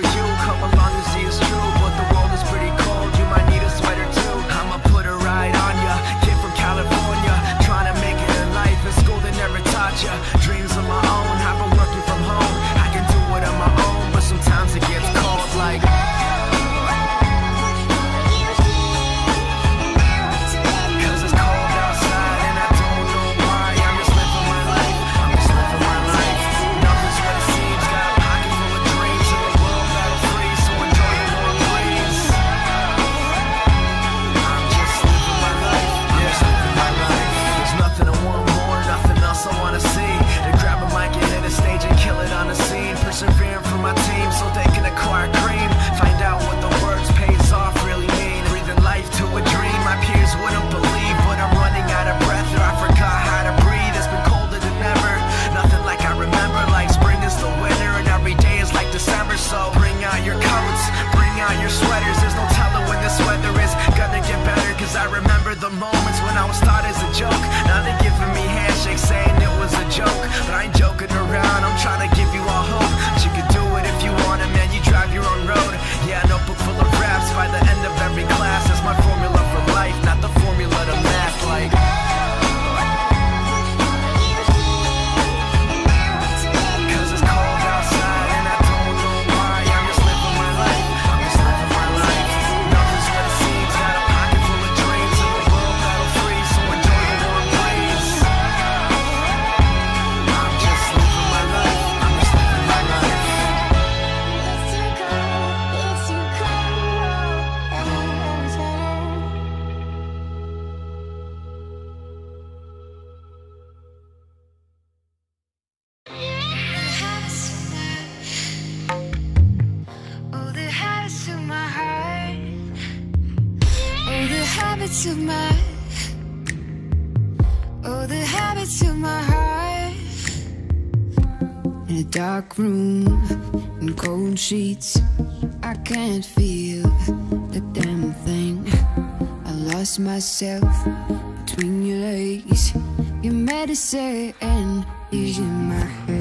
for you. habits of my Oh, the habits of my heart. In a dark room, in cold sheets I can't feel the damn thing. I lost myself between your legs. Your medicine is in my head.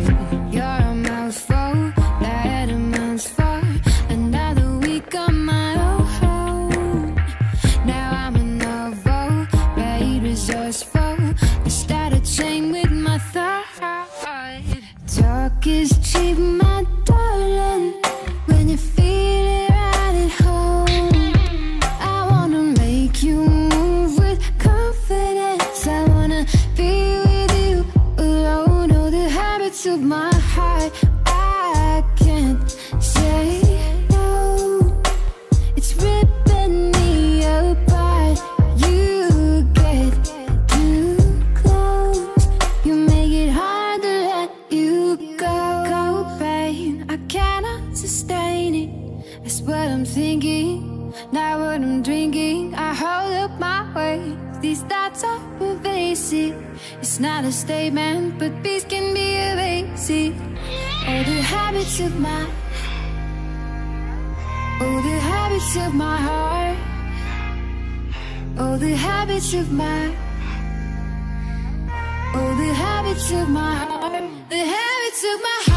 It's not a statement, but peace can be evasive. All the habits of my, all the habits of my heart, all the habits of my, all the habits of my heart, the habits of my heart.